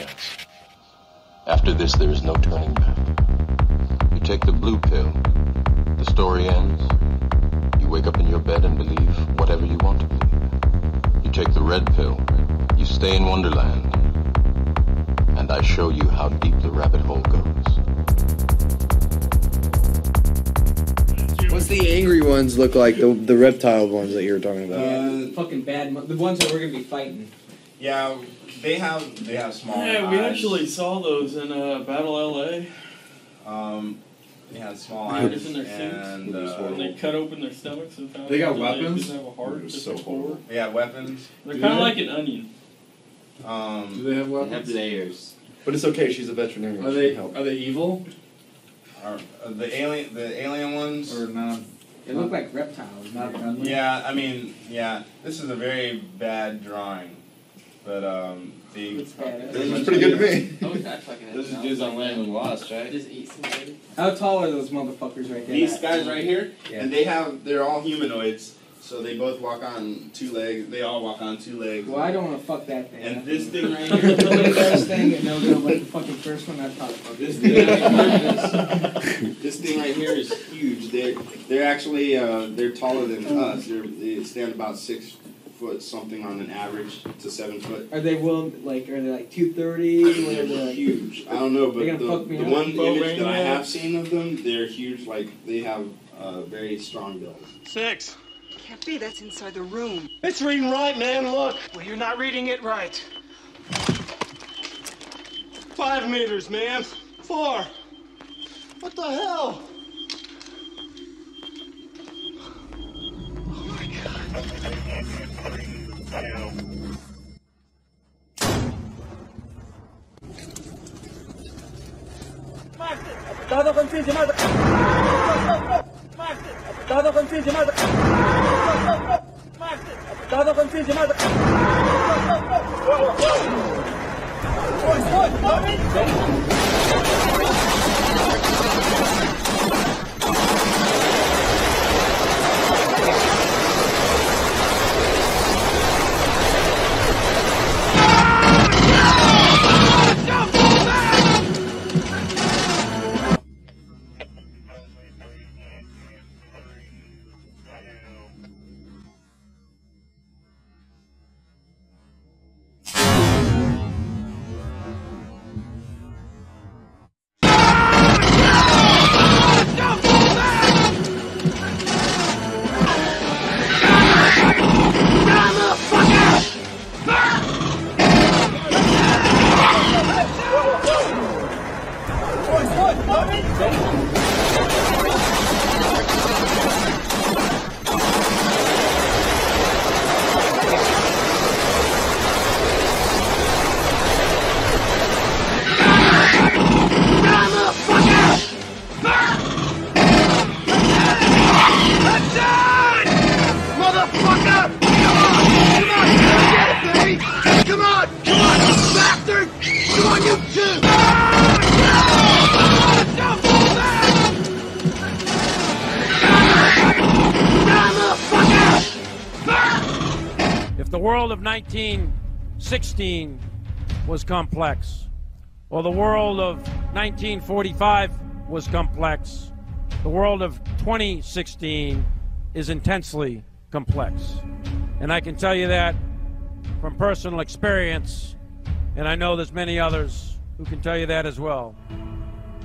chance. After this, there is no turning back. You take the blue pill, the story ends. You wake up in your bed and believe whatever you want to believe. You take the red pill, you stay in Wonderland, and I show you how deep the rabbit hole goes. What's the angry ones look like? The the reptile ones that you were talking about. Uh, fucking bad. Mo- the ones that we're gonna be fighting. Yeah, they have they have small. Yeah, we eyes. actually saw those in uh, Battle LA. Um, they have small Put eyes in their suits. and uh, They cut open their stomachs and found They got weapons? They didn't have a heart, It was so a core. horrible. they have weapons. They're kind of they? like an onion. Do Um, they have weapons? They have layers. But it's okay. She's a veterinarian. Are they can help. are they evil are, are the alien the alien ones. or not? They look like reptiles, not friendly. Yeah, I mean, yeah, this is a very bad drawing, but um, the It's bad. It's pretty good to me. this it's not fucking Those are dudes on land and lost, right? Just eat some. How tall are those motherfuckers right there? these guys right here, Yeah. and they have they're all humanoids, so they both walk on two legs. They all walk on two legs. Well, I don't want to fuck that thing. And this thing right You're the here, best thing, and they'll go like the fucking first one I thought. this thing right here, is, this thing right here is huge. They're they're actually uh, they're taller than us. They're, they stand about six foot something on an average to seven foot. Are they will like? Are they like two thirty? What are They're they? huge. I don't know, but They're the, gonna fuck me the one Info image that I have seen of them, they're huge. Like they have uh, very strong builds. Six. Can't be, that's inside the room. It's reading right, man. Look. Well, you're not reading it right. Five meters, man. Four. What the hell? Apretado con cinco, más. Apretado con cinco, más. Apretado con cinco, más. Foi, foi, foi. World of 1916 was complex, or the world of 1945 was complex, the world of 2016 is intensely complex. And I can tell you that from personal experience, and I know there's many others who can tell you that as well.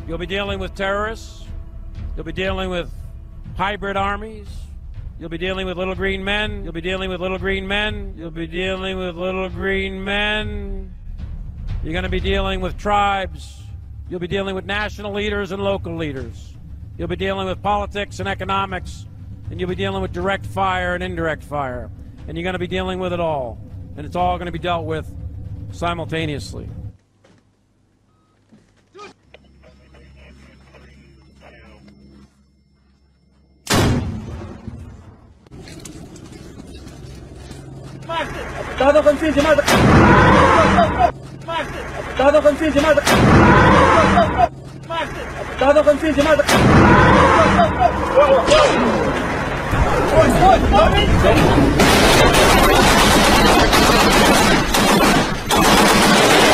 You'll be dealing with terrorists, you'll be dealing with hybrid armies, You'll be dealing with little green men. You'll be dealing with little green men. You'll be dealing with little green men. You're going to be dealing with tribes. You'll be dealing with national leaders and local leaders. You'll be dealing with politics and economics. And you'll be dealing with direct fire and indirect fire. And you're going to be dealing with it all. And it's all going to be dealt with simultaneously. Come on, come on, come on, come on, come on, come on, come on, come on, come on, come on,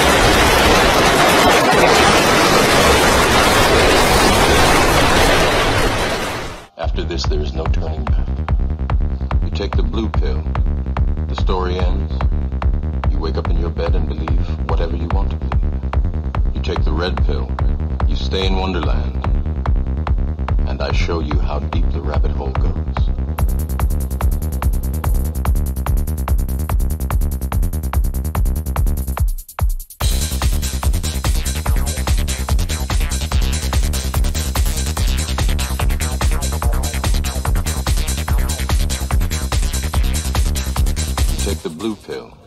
red pill, you stay in Wonderland, and I show you how deep the rabbit hole goes. Take the blue pill,